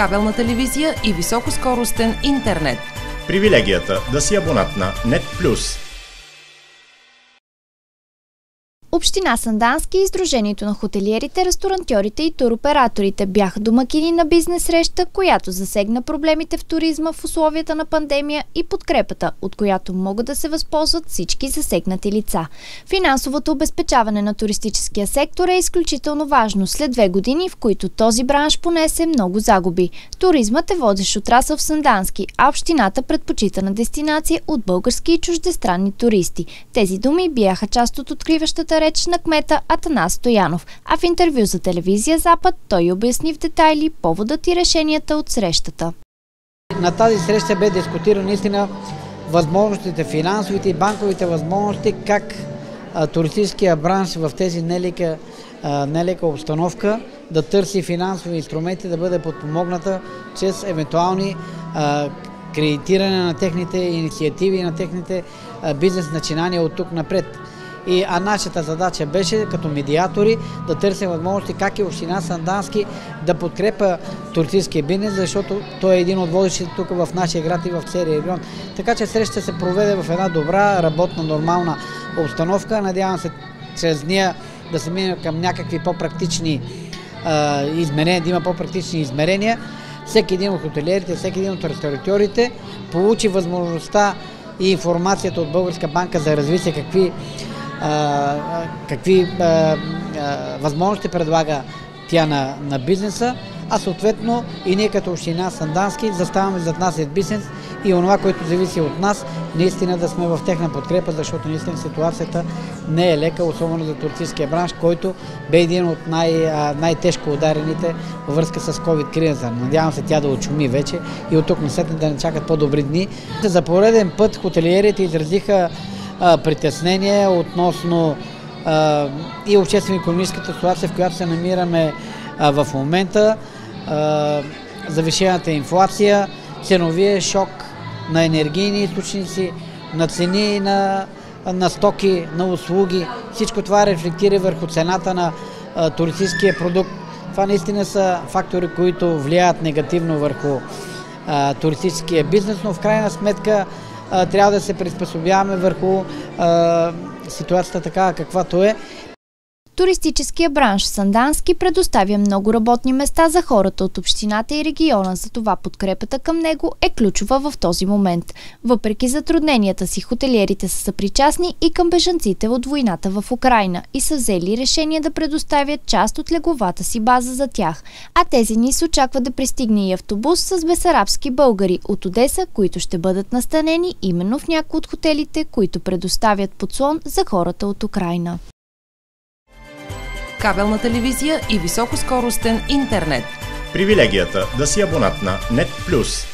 кабелна телевизия и високоскоростен интернет. Привилегията да си абонат на NET+. Община Сандански и Сдружението на хотелиерите, ресторантьорите и туроператорите бяха домакини на бизнес среща, която засегна проблемите в туризма в условията на пандемия и подкрепата, от която могат да се възползват всички засегнати лица. Финансовото обезпечаване на туристическия сектор е изключително важно след две години, в които този бранш понесе много загуби. Туризмът е водещ отрасъл в Сандански, а общината предпочита на дестинация от български и чуждестранни туристи. Тези думи бяха част от откриващата реч на кмета Атанас Стоянов, а в интервю за телевизия Запад той обясни в детайли поводът и решенията от срещата. На тази среща бе дискутирано наистина възможностите, финансовите и банковите възможности, как туристическия бранш в тези нелека, нелека обстановка да търси финансови инструменти, да бъде подпомогната чрез евентуални кредитиране на техните инициативи и на техните бизнес начинания от тук напред. И, а нашата задача беше като медиатори да търсим възможности как и община Сандански да подкрепа туристическия бизнес, защото той е един от водещите тук в нашия град и в целия регион. Така че среща се проведе в една добра, работна, нормална обстановка. Надявам се чрез нея да се мине към някакви по-практични измерения, да има по-практични измерения. Всеки един от хотелиерите, всеки един от рестауратьорите получи възможността и информацията от Българска банка за развитие какви какви възможности предлага тя на, на бизнеса, а съответно и ние като община Сандански заставаме зад нас е бизнес и онова, което зависи от нас, наистина да сме в техна подкрепа, защото наистина ситуацията не е лека, особено за турцийския бранш, който бе един от най, най-тежко ударените във връзка с COVID-криза. Надявам се тя да очуми вече и от тук насетне да не чакат по-добри дни. За пореден път хотелиерите изразиха притеснения относно и обществено-економическата ситуация, в която се намираме в момента, завишената инфлация, ценовия шок на енергийни източници, на цени на, на стоки, на услуги. Всичко това рефлектира върху цената на туристическия продукт. Това наистина са фактори, които влияят негативно върху туристическия бизнес, но в крайна сметка трябва да се приспособяваме върху ситуацията така каквато е. Туристическия бранш Сандански предоставя много работни места за хората от общината и региона, затова подкрепата към него е ключова в този момент. Въпреки затрудненията си, хотелиерите са съпричастни и към бежанците от войната в Украина и са взели решение да предоставят част от леговата си база за тях. А тези ни се очаква да пристигне и автобус с бесарабски българи от Одеса, които ще бъдат настанени именно в някои от хотелите, които предоставят подслон за хората от Украина кабелна телевизия и високоскоростен интернет. Привилегията да си абонат на NET+.